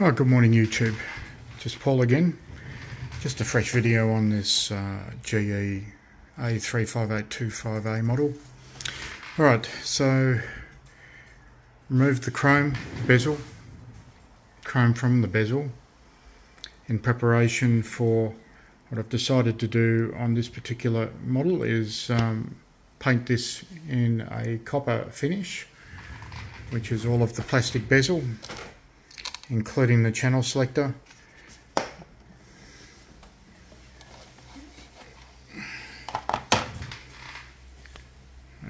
Oh, good morning YouTube. Just Paul again. Just a fresh video on this uh, GE A35825A model. Alright, so remove the chrome bezel, chrome from the bezel in preparation for what I've decided to do on this particular model is um, paint this in a copper finish which is all of the plastic bezel including the channel selector.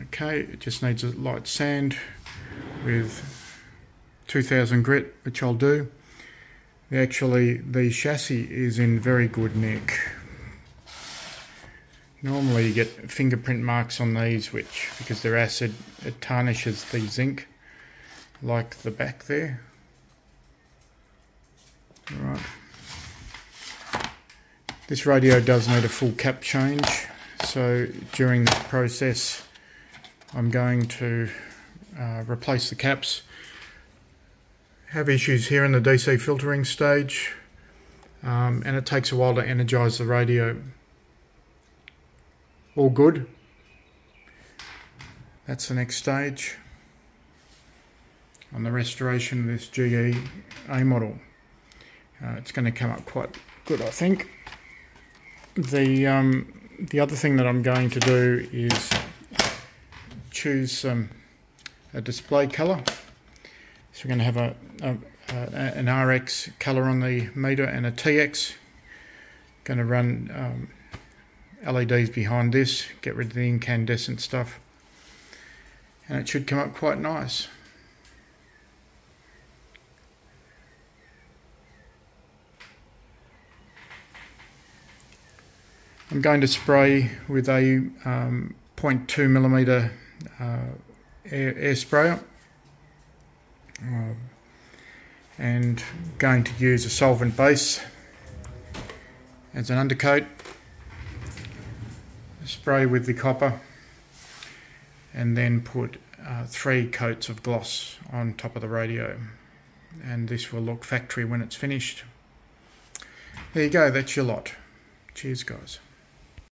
Okay, it just needs a light sand with 2000 grit, which I'll do. Actually, the chassis is in very good nick. Normally you get fingerprint marks on these, which, because they're acid, it tarnishes the zinc, like the back there. Right. This radio does need a full cap change, so during this process I'm going to uh, replace the caps. Have issues here in the DC filtering stage, um, and it takes a while to energize the radio. All good. That's the next stage on the restoration of this GE A model. Uh, it's going to come up quite good, I think. The um, the other thing that I'm going to do is choose um, a display color. So we're going to have a, a, a, an RX color on the meter and a TX. Going to run um, LEDs behind this, get rid of the incandescent stuff, and it should come up quite nice. I'm going to spray with a um, 0.2 millimeter uh, air, air, sprayer. Uh, and going to use a solvent base as an undercoat. Spray with the copper and then put uh, three coats of gloss on top of the radio. And this will look factory when it's finished. There you go. That's your lot. Cheers guys